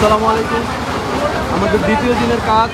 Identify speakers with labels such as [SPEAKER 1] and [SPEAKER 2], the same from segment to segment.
[SPEAKER 1] আসসালামু আলাইকুম। আমাদের দ্বিতীয় দিনের কাজ।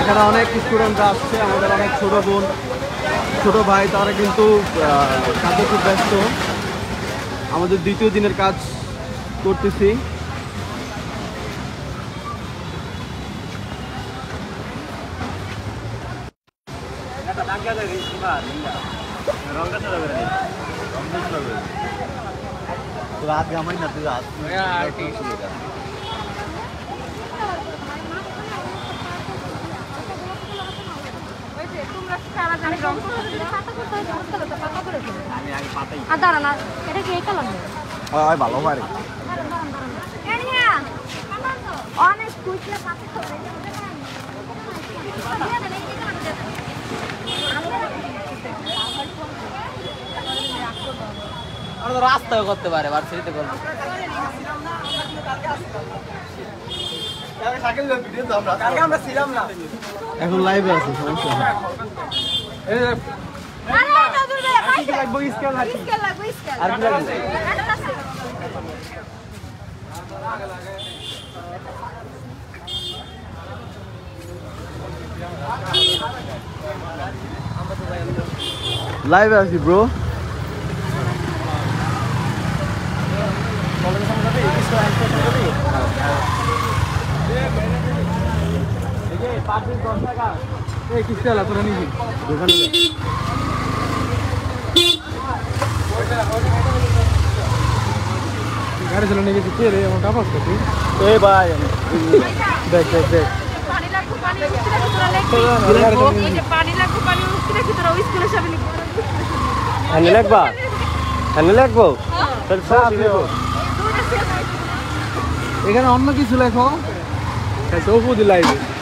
[SPEAKER 1] এখানে অনেক স্টুডেন্টরা আসছে, আমাদের অনেক ছোট বোন, ছোট ভাই, তারা কিন্তু কাজে খুব ব্যস্ত। আমাদের দ্বিতীয় দিনের কাজ করতেছি।
[SPEAKER 2] রাত গামাই না তুই রাত ভালো পারে
[SPEAKER 3] অনেক কুইকলে পাতা করে
[SPEAKER 4] আমরা তো রাস্তায় করতে পারে ভার্সিটিতে করব।
[SPEAKER 1] এখন লাইভে আছে সমস্যা নেই।
[SPEAKER 3] আরে নজর ভাই পাইছে লাগবে স্কেল লাগবে স্কেল লাগবে স্কেল
[SPEAKER 1] আর কি লাগবে?
[SPEAKER 3] এটা আছে
[SPEAKER 1] লাইভে আছি ব্রো গাড়ি চালানো গেছি কে রে আমার কাপড় তুই
[SPEAKER 2] এই ভাই
[SPEAKER 1] দেখ দেখ দেখ
[SPEAKER 3] পানি লাগবে পানি উঠতে লাগবে তোরা লিখবি এই যে পানি লাগবে পানি উঠতে লাগবে তোরা ওই স্কুলে সব লিখবি
[SPEAKER 2] হ্যাঁ লাগবা হ্যাঁ লাগবো তাহলে সব লিখব
[SPEAKER 1] এখানে অন্য কিছু লেখো চৌপদি লাইভে এই যাব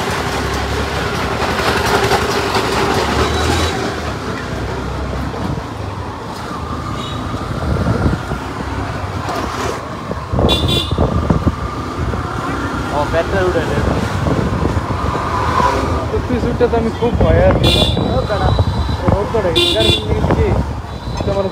[SPEAKER 1] खूब भय खूप व्हायर रोड कडे कारण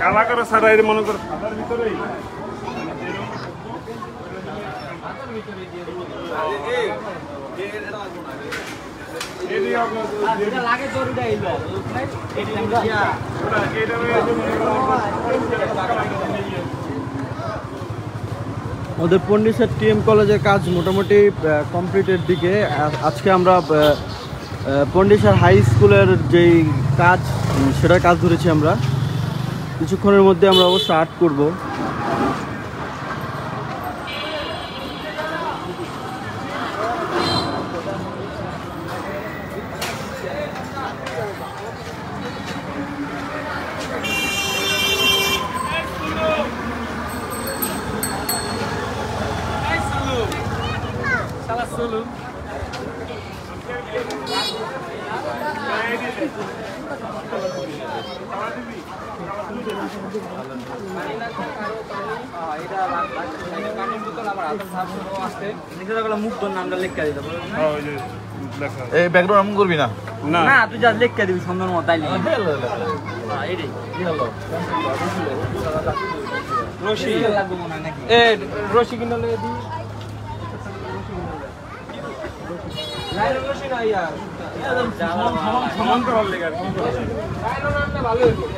[SPEAKER 5] কালা করে সারা এর মনে করো
[SPEAKER 1] ওদের পন্ডিচের টিএম কলেজের কাজ মোটামুটি কমপ্লিটের দিকে। আজকে আমরা পন্ডিচার হাই স্কুলের যেই কাজ সেটার কাজ ধরেছি আমরা। কিছুক্ষণের মধ্যে আমরা অবশ্য আর্ট করব
[SPEAKER 4] মুখ তোর নামটা লেখা দিতে বলো না?
[SPEAKER 5] হ্যাঁ, ওই যে লেখা
[SPEAKER 2] এই ব্যাকগ্রাউন্ড আমি করবি না?
[SPEAKER 5] না।
[SPEAKER 4] না তুই যা লেখা দিবি সুন্দর মতো তাইলে রশি।
[SPEAKER 1] এ রশি কিনা লেগে দিই রশি না
[SPEAKER 5] সমান
[SPEAKER 1] লগে
[SPEAKER 4] জবাব নাই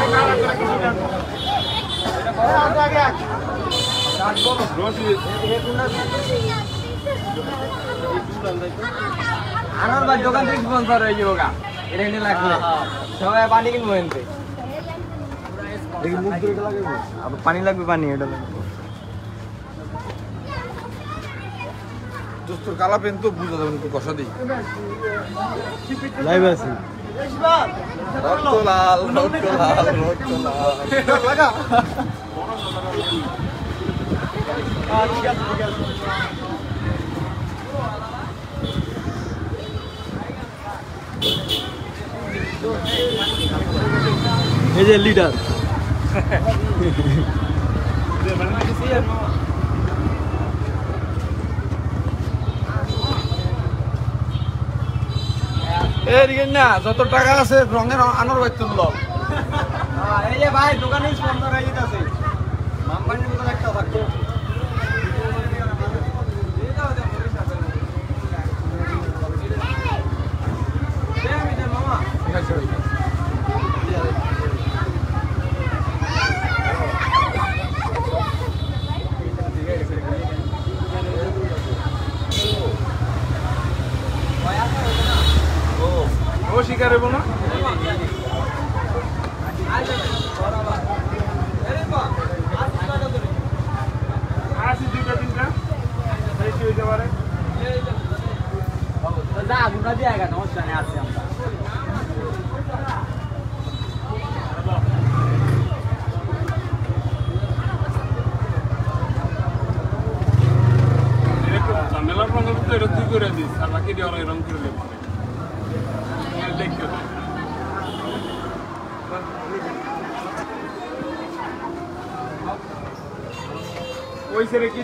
[SPEAKER 4] আনার ভাই দোকান থেকে স্পন্সর হয়ে যাব গা। এটা এনে লাগবে। সবাই পানি কিনবো এনতে। পানি লাগবে পানি এটা লাগবে।
[SPEAKER 6] দোস্তর কালা পেন তো বুঝা যাবে একটু কষা দিই।
[SPEAKER 1] লাইভ আছে।
[SPEAKER 6] রক্ত লাল রক্ত লাল রক্ত লাল লাগা।
[SPEAKER 1] এই যে লিডার
[SPEAKER 6] না যত টাকা আছে রঙের আনার বাইতে ল
[SPEAKER 4] এই যে ভাই দোকানে স্পন্সর হয়ে যেতেছে
[SPEAKER 5] শিকার হইব না আসি দুইটা তিনটা বেশি হইতে পারে
[SPEAKER 4] যা গুনা দিয়ে গেছে সমস্যা নেই আসছি আমরা
[SPEAKER 5] একটু ঝামেলার রঙ তো এটা তুই করে দিস আর বাকি দিয়ে ওরা করে দেবো দেখতে ওই ছেড়ে কি